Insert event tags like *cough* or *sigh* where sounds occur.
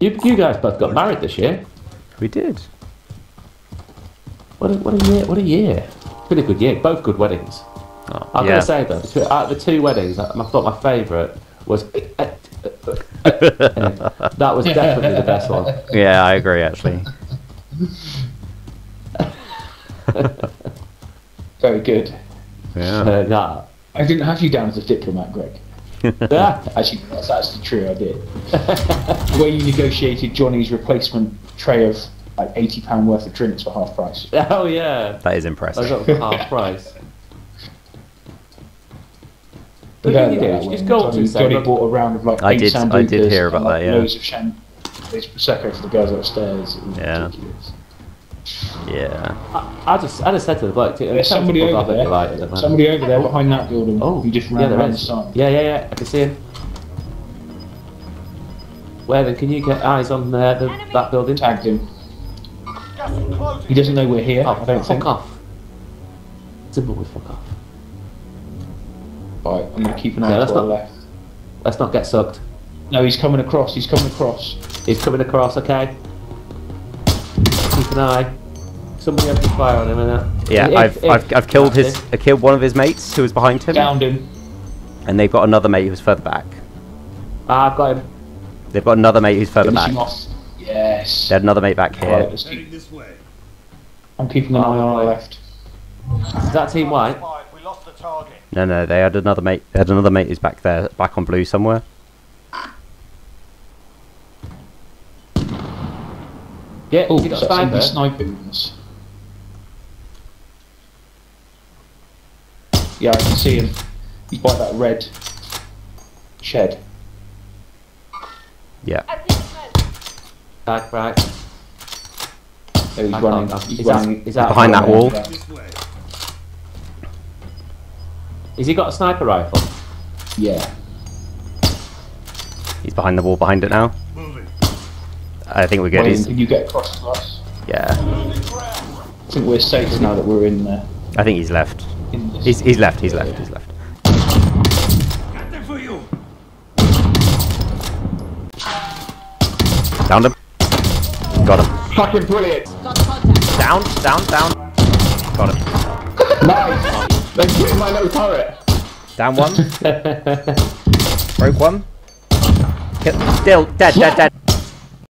You, you guys both got married this year. We did. What a, what a year! What a year! Been a good year. Both good weddings. Oh, I've yeah. got to say though, between, out of the two weddings, I, I thought my favourite was eh, eh, eh, that was definitely the best one. *laughs* Yeah, I agree actually. *laughs* Very good. Yeah. Uh, that. I didn't have you down as a diplomat, Greg. *laughs* Yeah. Actually, that's actually true. I did. *laughs* the way you negotiated Johnny's replacement tray of like eighty pound worth of drinks for half price. *laughs* Oh yeah. That is I impressive. got for half price. What Forget did you do? about You that just one. go up to Johnny, and Johnny bought a round of like I eight did- I did hear about and, like, that, yeah. Loads of sham- loads of prosecco for the girls upstairs. It was Yeah. ridiculous. Yeah. I, I just, I just said to the bloke, There's somebody over there. Like, Somebody over there behind that building. Oh, who just yeah, ran there around the side. Yeah, yeah, yeah. I can see him. Where then? Can you get eyes on uh, the, that building? Tagged him. He doesn't know we're here. Oh, I don't fuck think. off. Simple fuck off. Right, I'm gonna keep an eye Yeah, to that's our not- left. Let's not get sucked. No, he's coming across. He's coming across. He's coming across, okay? Keep an eye. Somebody open fire on him and that. Yeah, If- I've, if- I've I've killed his that's I killed one of his mates who was behind him, Downed him. and they've got another mate who's further back. Ah, I've got him. They've got another mate who's further back. Yes. They had another mate back Right, here. let's keep- I'm keeping an eye on our left. Is that team white? We lost the target. No, no, they had another mate. They had another mate who's back there, back on blue somewhere. Yeah, Oh, you got a so sniper. sniping us. Yeah, I can see him. He's by that red shed. Yeah. Back, right. Oh, there he's I running. can't- He's, he's running. out- he's out. Behind that wall. Yeah. Has he got a sniper rifle? Yeah. He's behind the wall, behind it now. I think we're good. Wayne, can you get across to us? yeah, I think we're safe now that we're in there. I think he's left. He's he's left. He's left. He's left. Downed him. Got him. Fucking brilliant! Down, down, down. Got him. Nice! They put my little turret. Down one. *laughs* Broke one. Still dead, dead, dead.